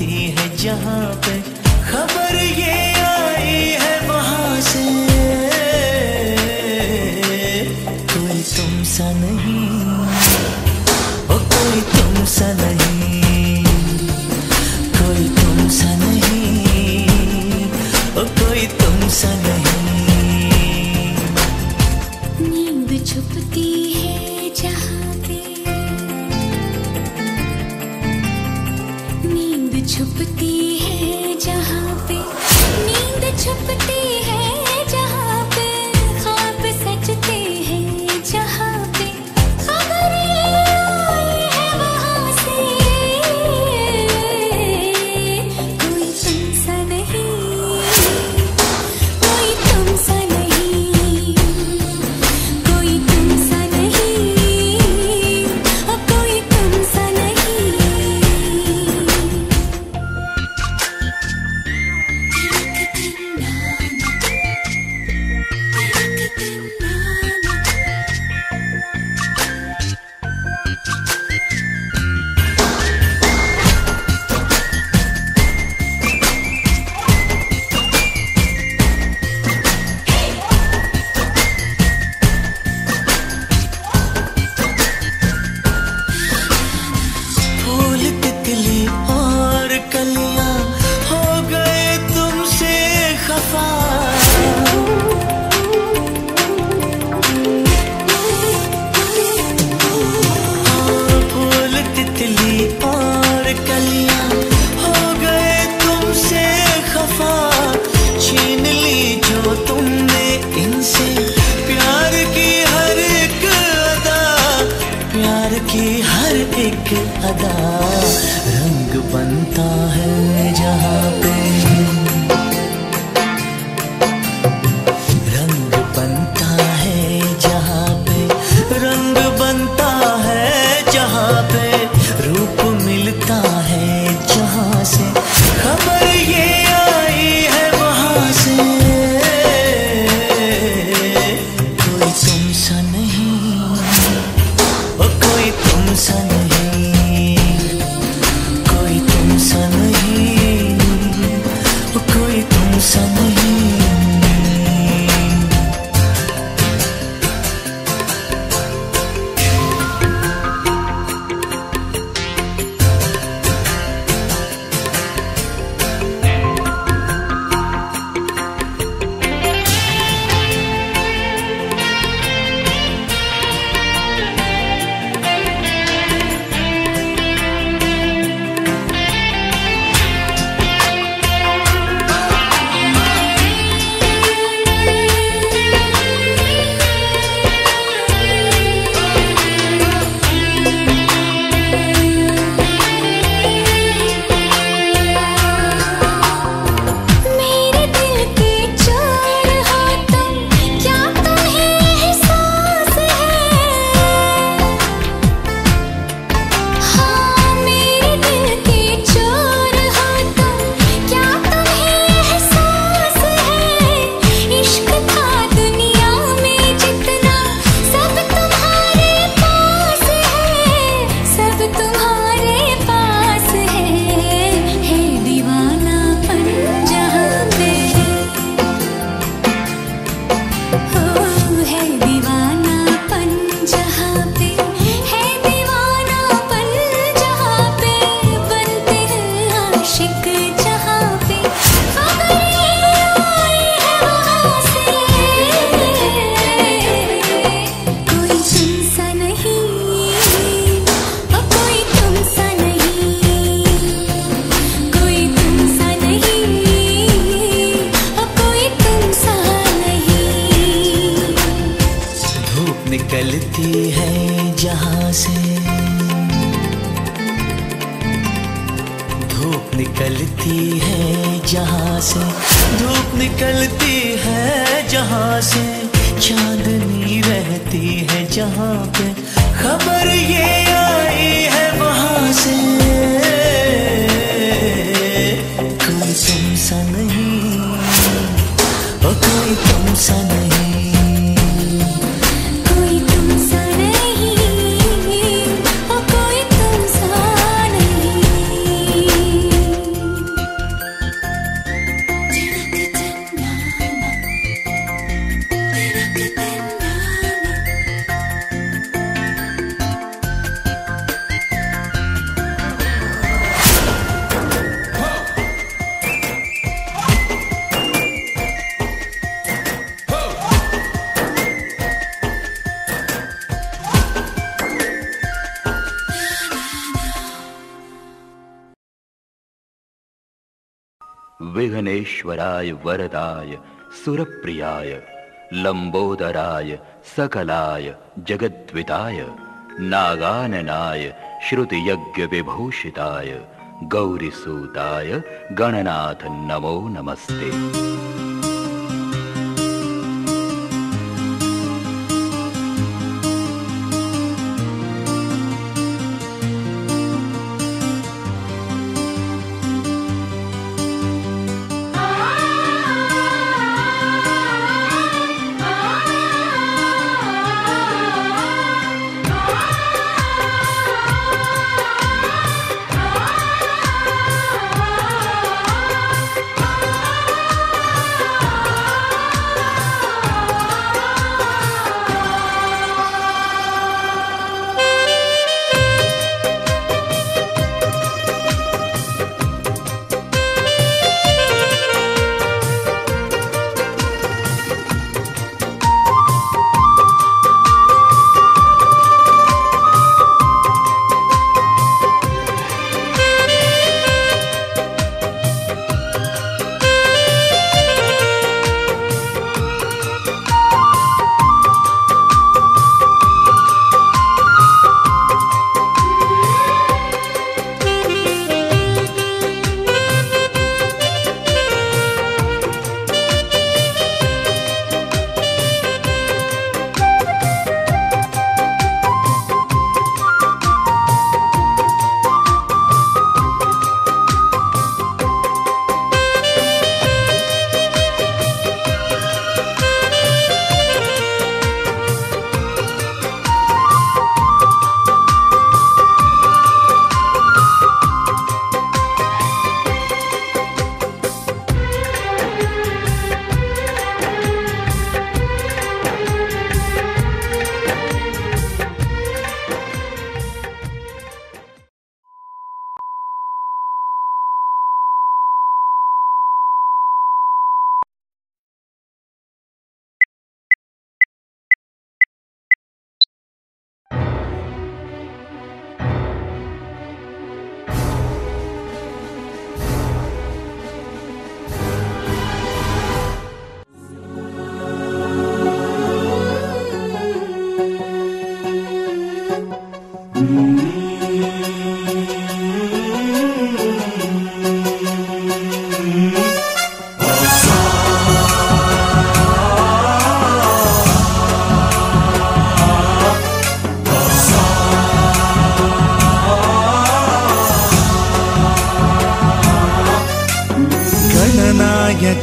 होती है जहाँ पे खबर ये की हर एक अदा रंग बनता धूप निकलती है जहाँ से, धूप निकलती है जहाँ से, चांदनी रहती है जहाँ पे। खबर ये आई है वहाँ से। कोई तुमसा नहीं कोई कोई तुमसा नहीं। विघ्नेश्वराय वरदाय सुरप्रियाय लंबोदराय सकलाय जगद्विताय नागाननाय श्रुतियज्ञविभूषिताय गौरीसूताय गणनाथ नमो नमस्ते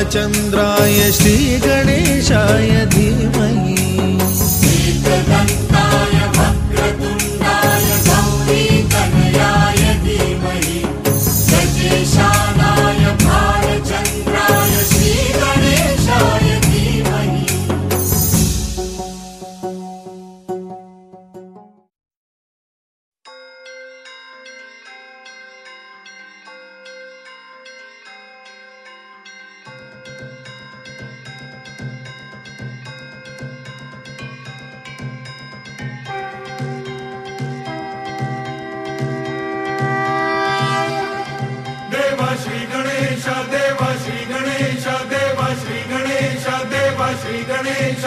भालचन्द्राय श्रीगणेशाय धीमहि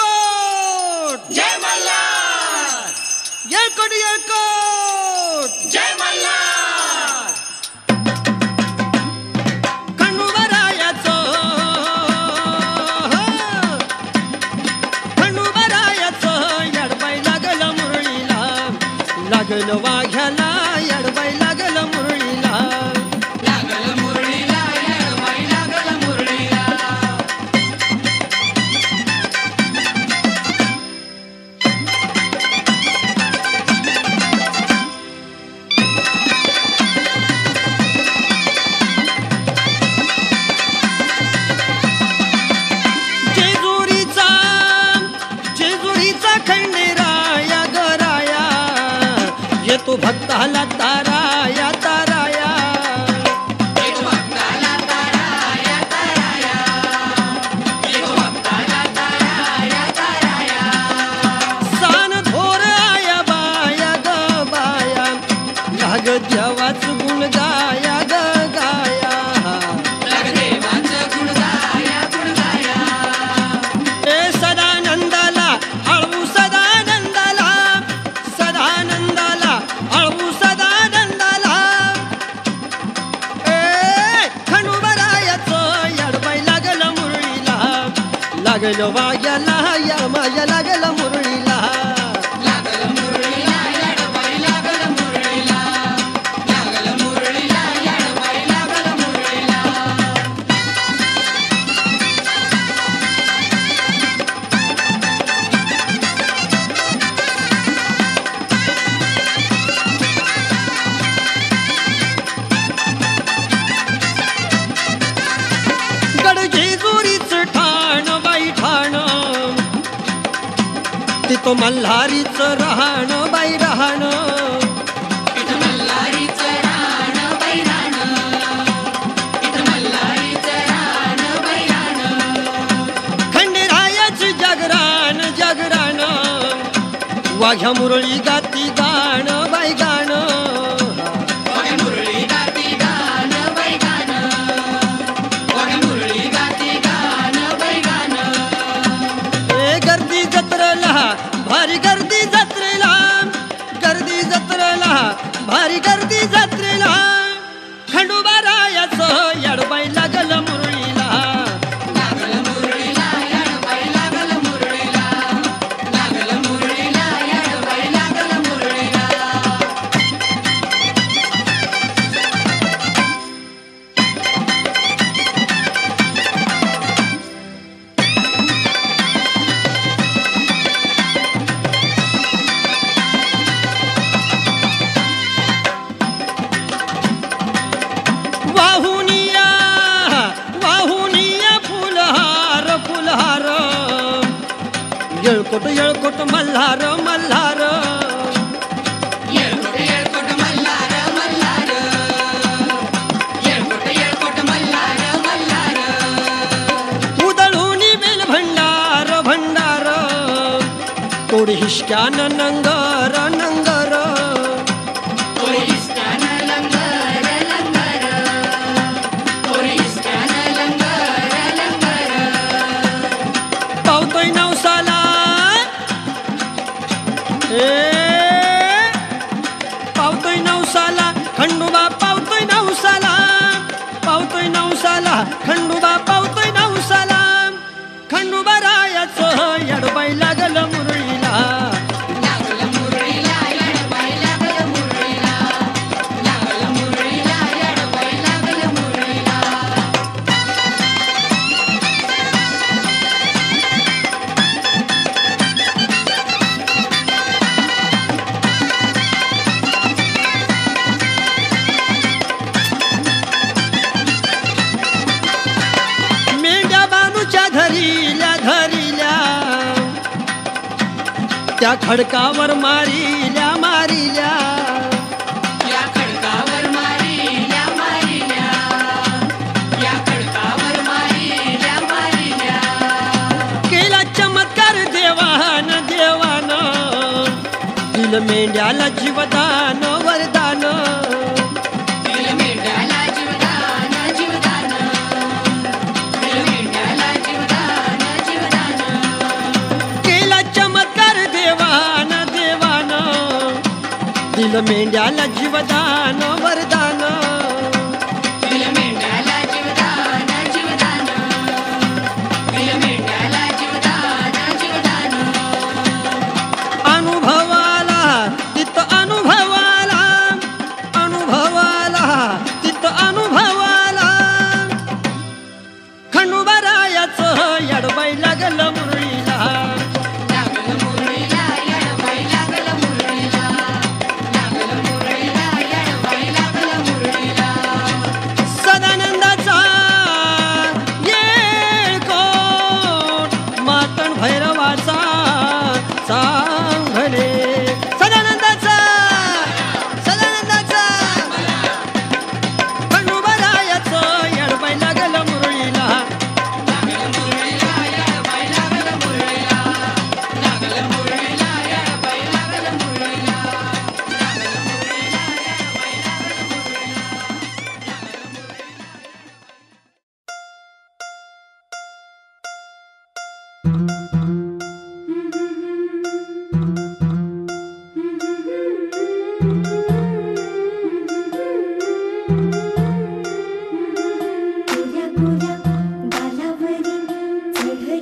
एयरकोट जय मल्हार एयरकोट एयरकोट जय मल्हार भक्त हलत तो मल्हारीच राहण बाई राहण. खंडेरायाची जगराण जगराण. वाघ्या मुरळी गाती गाणं. भारी गर्दी जत्रीला। ಹೇಳ್ಕೊಟ್ಟು ಹೇಳ್ಕೊಟ್ಟು ಮಲ್ಲಾರ ಮಲ್ಲಾರ ಉದಳೂನಿ ಮೇಲೆ ಭಂಡಾರ ಭಂಡಾರ. ಕೊಡಿ ಹಿಷ್ಟ್ಯಾನ ನಂಗ गौशाला खंडू बापा त्या खडकावर मारिल्या मारिल्या. या खडकावर चमत्कार देवान देवान. दिल मेंढ्याला जीवदान मेंढ्याला जीवदान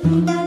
Thank you.